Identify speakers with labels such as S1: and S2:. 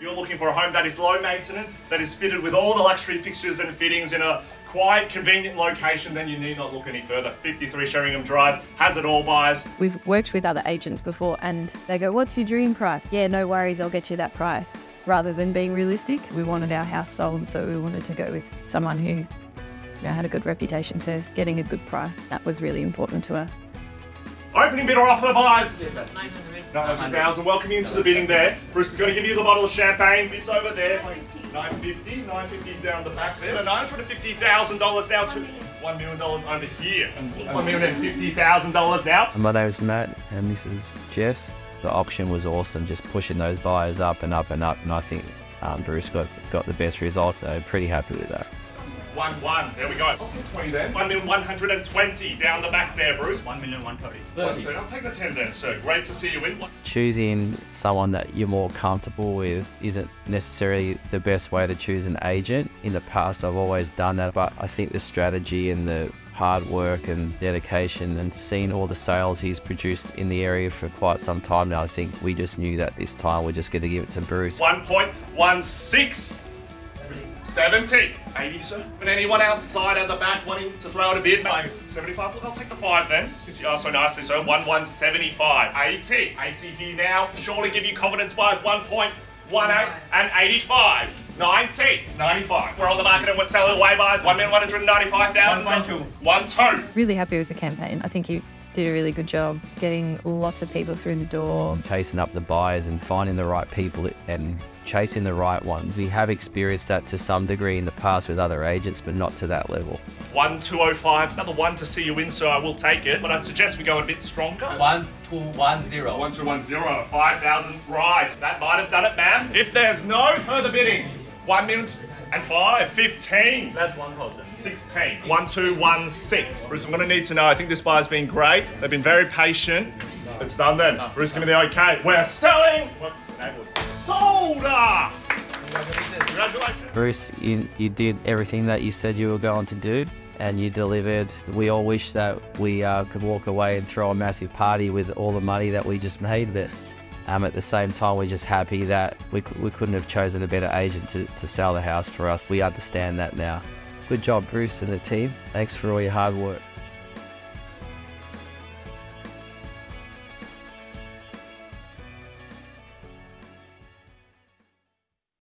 S1: You're looking for a home that is low maintenance, that is fitted with all the luxury fixtures and fittings in a quiet, convenient location, then you need not look any further. 53 Sheringham Drive has it all, buyers.
S2: We've worked with other agents before and they go, What's your dream price? Yeah, no worries, I'll get you that price. Rather than being realistic, we wanted our house sold, so we wanted to go with someone who you know, had a good reputation for getting a good price. That was really important to us.
S1: Opening bid or offer, buyers. 900,000. Welcome you into the bidding there. Bruce is going to give you the bottle of champagne. Bids over there. 950, 950 down the back there. $950,000 now to $1 million over here. $1,050,000 now.
S3: My name's Matt, and this is Jess. The auction was awesome, just pushing those buyers up and up and up, and I think um, Bruce got, got the best result, so pretty happy with that.
S1: One one. There we go. I'll take twenty then. One million one hundred and twenty down the back there, Bruce.
S4: One million one thirty.
S1: Thirty. I'll take the ten then, sir. Great to see you in.
S3: Choosing someone that you're more comfortable with isn't necessarily the best way to choose an agent. In the past, I've always done that, but I think the strategy and the hard work and dedication and seeing all the sales he's produced in the area for quite some time now, I think we just knew that this time we're just going to give it to Bruce.
S1: One point one six. 70. 80, sir. But anyone outside at the back wanting to throw out a bid? 75. Look, I'll take the 5 then, since you are so nicely, sir. 1175. 80. 80 here now. Surely give you confidence wise. 1.18 and 85. 90. 95. We're on the market and we're selling away buys. 1,195,000. 1 2.
S2: Really happy with the campaign. I think you did a really good job getting lots of people through the door.
S3: Chasing up the buyers and finding the right people and chasing the right ones. We have experienced that to some degree in the past with other agents, but not to that level.
S1: 1205. Another one to see you in, so I will take it. But I'd suggest we go a bit stronger.
S4: One two one zero.
S1: 1210. 5,000. Right. That might have done it, ma'am. If there's no further bidding, 1 million and 5. 15.
S4: That's one thousand.
S1: 16. 1216. Bruce, I'm going to need to know. I think this buyer's been great. They've been very patient. It's done then. Bruce, give me the okay. We're selling. What's the name? Sold! ah! Congratulations.
S3: Bruce, you, you did everything that you said you were going to do and you delivered. We all wish that we uh, could walk away and throw a massive party with all the money that we just made, but um, at the same time, we're just happy that we, we couldn't have chosen a better agent to, to sell the house for us. We understand that now. Good job, Bruce and the team. Thanks for all your hard work.